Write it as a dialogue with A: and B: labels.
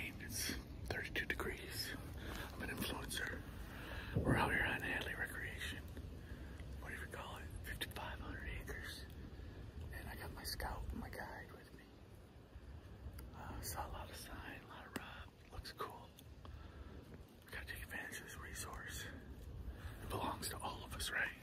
A: morning. It's 32 degrees. I'm an influencer. We're out here on Hadley Recreation. Whatever you call it, 5,500 acres. And I got my scout and my guide with me. Uh, saw a lot of sign, a lot of rock. Looks cool. Gotta take advantage of this resource. It belongs to all of us, right?